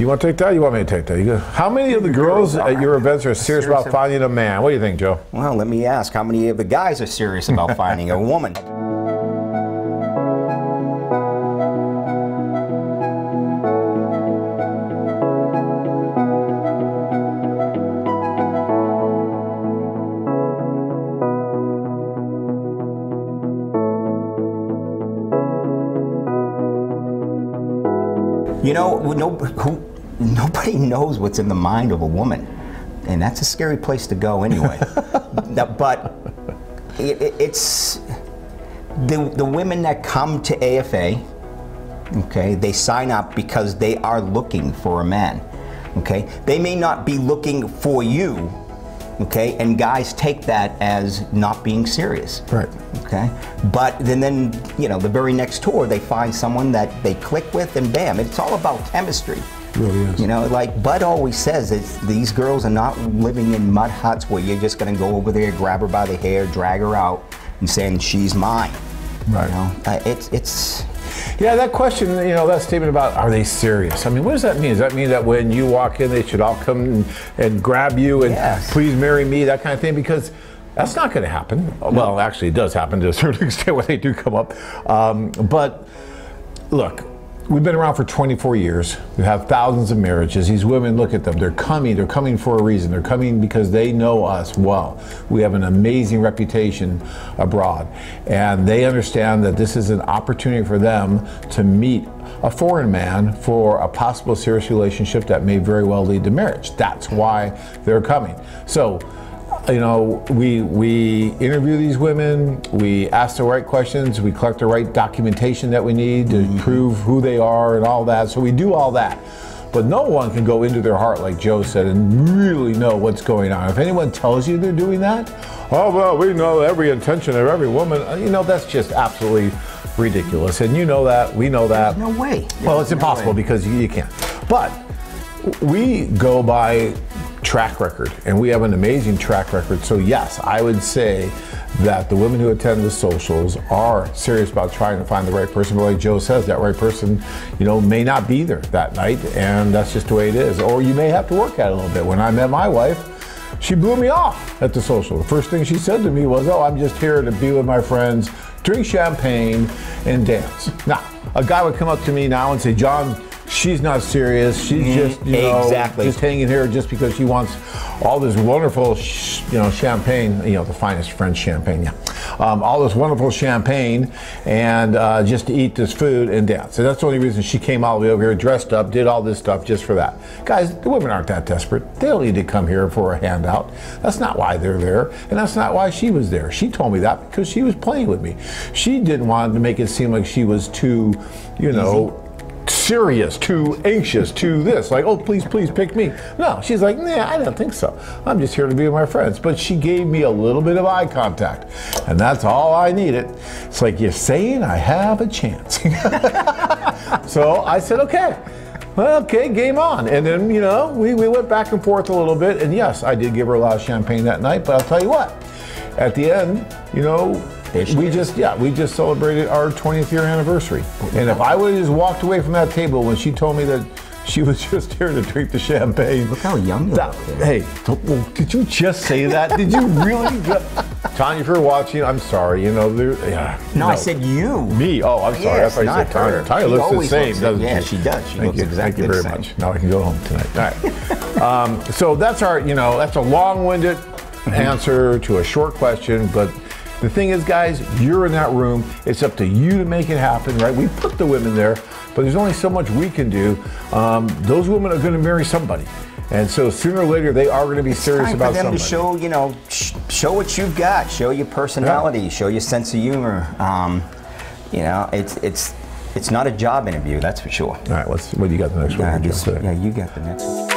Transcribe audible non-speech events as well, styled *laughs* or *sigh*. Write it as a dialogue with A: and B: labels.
A: You want to take that? You want me to take that? You go, how many of the girls at your events are serious about finding a man? What do you think, Joe?
B: Well, let me ask. How many of the guys are serious about finding a woman? You know, no, who, nobody knows what's in the mind of a woman, and that's a scary place to go anyway. *laughs* but it, it, it's the the women that come to AFA. Okay, they sign up because they are looking for a man. Okay, they may not be looking for you. Okay, and guys take that as not being serious.
A: Right.
B: Okay, but then then you know the very next tour they find someone that they click with, and bam, it's all about chemistry.
A: really is.
B: You know, like Bud always says, it's, these girls are not living in mud huts where you're just going to go over there, grab her by the hair, drag her out, and saying she's mine.
A: Right.
B: You know, uh, it's it's
A: Yeah, that question, you know, that statement about are they serious? I mean, what does that mean? Does that mean that when you walk in, they should all come and, and grab you and
B: Yes.
A: please marry me, that kind of thing? Because that's not going to happen. Well, actually, it does happen to a *laughs* certain extent when they do come up. Um, but look, we've been around for 24 years. We have thousands of marriages. These women, look at them. They're coming. They're coming for a reason. They're coming because they know us well. We have an amazing reputation abroad. And they understand that this is an opportunity for them to meet a foreign man for a possible serious relationship that may very well lead to marriage. That's why they're coming. So, you know, we we interview these women, we ask the right questions, we collect the right documentation that we need to prove who they are and all that. So we do all that. But no one can go into their heart, like Joe said, and really know what's going on. If anyone tells you they're doing that, oh well, we know every intention of every woman. uh, You know, that's just absolutely ridiculous. And you know that, we know that.
B: no way.
A: Well, it's
B: No
A: impossible
B: way.
A: because you, you can't. But we go by track record, and we have an amazing track record. So, yes, I would say that the women who attend the socials are serious about trying to find the right person. But like Joe says, that right person, you know, may not be there that night, and that's just the way it is. Or you may have to work at it a little bit. When I met my wife, she blew me off at the social. The first thing she said to me was, "Oh, I'm just here to be with my friends, drink champagne, and dance." Now, a guy would come up to me now and say, "John, she's not serious. She's just, you know,
B: Exactly.
A: just hanging here just because she wants all this wonderful, sh- you know, champagne. You know, the finest French champagne. Yeah, um, all this wonderful champagne, and uh, just to eat this food and dance. So that's the only reason she came all the way over here, dressed up, did all this stuff just for that. Guys, the women aren't that desperate. They don't need to come here for a handout. That's not why they're there, and that's not why she was there. She told me that because she was playing with me. She didn't want to make it seem like she was too, you know serious, too anxious, too this. Like, oh, please, please pick me. No, she's like, nah, I don't think so. I'm just here to be with my friends. But she gave me a little bit of eye contact, and that's all I needed. It's like, you're saying I have a chance. *laughs* so I said, okay. Well, okay, game on. And then, you know, we, we went back and forth a little bit. And yes, I did give her a lot of champagne that night, but I'll tell you what, at the end, you know, We just, yeah, we just celebrated our 20th year anniversary. And if I would have just walked away from that table when she told me that she was *laughs* just here to drink the champagne.
B: Look how young you
A: that,
B: look.
A: Hey, well, did you just say that? Did you really? *laughs* Tanya, if you're watching, I'm sorry. You know, there, yeah.
B: No, I said you.
A: Me? Oh, I'm sorry.
B: Yes,
A: I thought you said Tanya.
B: her.
A: Tanya
B: She
A: looks the same,
B: looks
A: doesn't
B: Yeah,
A: she?
B: she does. She
A: Thank
B: looks
A: you.
B: exactly
A: Thank you very much. Now I can go home tonight. All right. *laughs* um, so that's our, you know, that's a long-winded
B: Mm-hmm.
A: answer to a short question, but the thing is, guys, you're in that room. It's up to you to make it happen, right? We put the women there, but there's only so much we can do. Um, those women are going to marry somebody. And so sooner or later, they are going to be serious
B: time
A: about
B: for them
A: somebody.
B: to show, you know, sh- show what you've got, show your personality, show your sense of humor. Um, you know, it's it's it's not a job interview, that's for sure.
A: All right, let's, what do you got the next one?
B: Yeah,
A: Joe,
B: just- yeah, you got the next one.